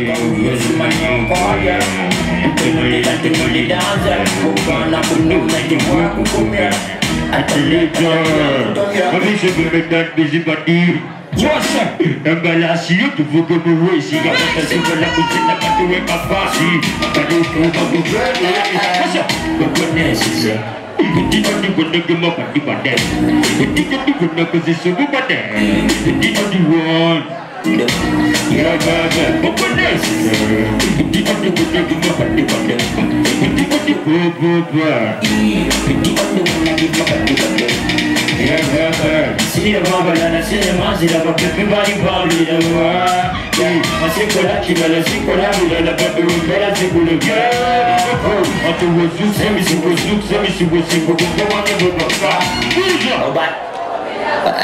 Yürümeyen kaya Tümülüden one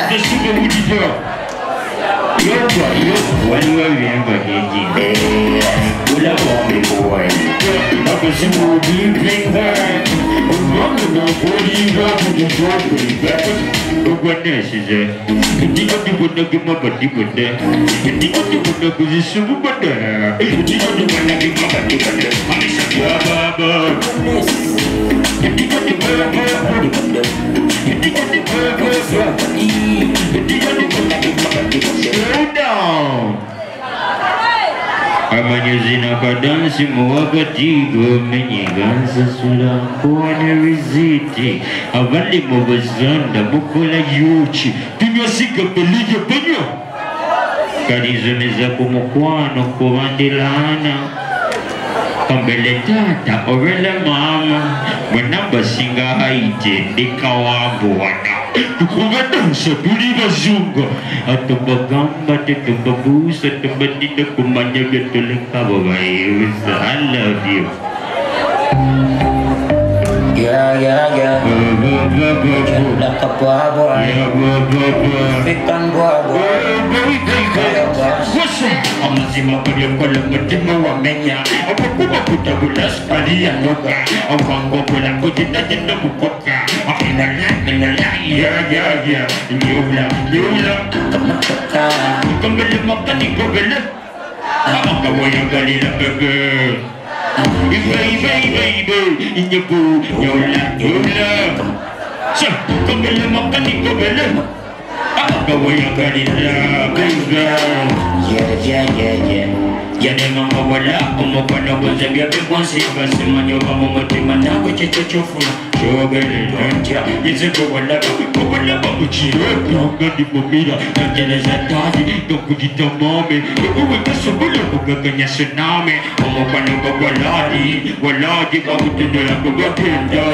just shoot the you a Dios, vuelvo miembro a Gigi. Pull up on me, boy. Up a simple deep big bag. I'm gonna put you up with your broken back. Look what this is. Hindi ko di mo na gumabati mo na. Hindi ko di mo na gusisubo mo na. Hindi ko di mo na gumabati mo na. Mami sa baba. Hindi ko di mo na gumabati mo na. Hindi ko di mo na zina kadansi muwakatigo menyiganza sula mbone riziti abandi mubazanda mukola yuki tunyosiga pelige penyo. Kalizomeza ku kumukwano kuba kambele tata orele mama. Mwenabasinga haite ndikawavuwana tukumatansa tuli bazunga atubagamba tetubabuusa tubadide kumanya byetuleka babayibusa i love you Yeah, yeah, yeah. ya ya ya ya ya ya mzima balyokola mutima wamenya obwakuba butabula sukali yanoga obwangu obulamu ginagenda mukoka ahinala hinala yayaya nyula nyula kamala makani gobele amaka wayagalira bebe ibe ibe ibe ibe inyebu yola yola kamala makani gobele I love the way your body looks, girl. Yeah, yeah, yeah, yeah. Ya nina mawala, umupana kwa zabi Basi manyo wa mumutima na wichichochofuna Shogani Nanja Izi Kowalaba Kowalaba Uchiro Yongani Mumira Nangele Zatari Dokudita Mame Uwe Kasubula Kukakanya Tsunami Omopano Kowaladi Waladi Kakutundula Kukakinda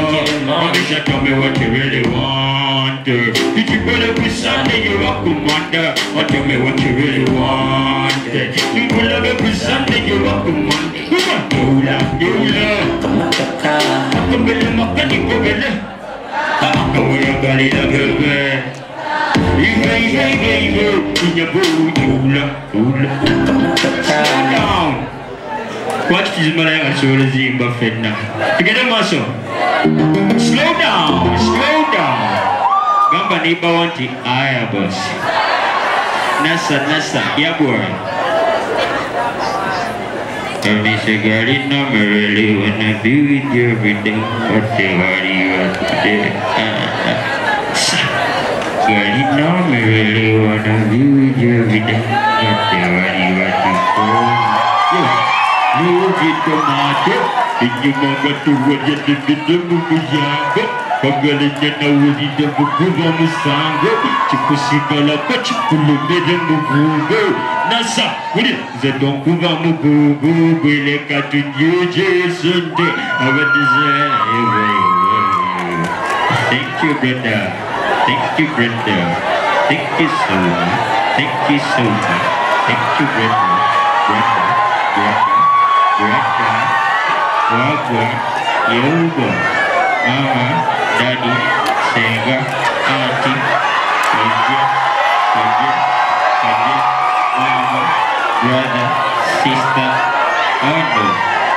Manisha tell me what you really want Did you better be Sunday you're a commander Or tell me what you really want You will have every Sunday you're a commander Come on, Dola, Dola Come on, Kaka. Come on, Kaka gugurdu. Tamam down. Watch this man I solo zimba fenna. Get a muscle. Slow down, slow down. Gamba niba wanti aya boss. Nasa nasa, yeah boy. And Mr. Galino really wanna be with you every day. But the body was there. Galino really wanna be with you every day. But the body was before. Look at the market. In your manga to what you did to the Muguyanga. Pangalanya na wadi da Muguga Musango. Chikusikala. dansa wili nze donkuvamu kugugweleka tujujesonde abadize Thank you, Brenda. Thank you, Brenda. Thank you so much. Thank you so much. Thank you, Brenda. Brenda. Brenda. Brenda. Wawa. Yoga. Mama. Daddy. Sega. Auntie. Angel. Sister, Ondo,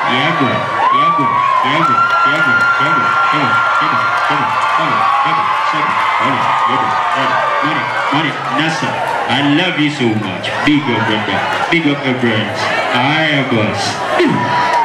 Yago, Yago, Yago, Yago, Yago, Yago, Yago, Yago, Yago, Yago, Yago, Yago, Yago, Yago, Money, money, Nasa, I love you so much. Big up, brother. Big up, my friends. Haya basi.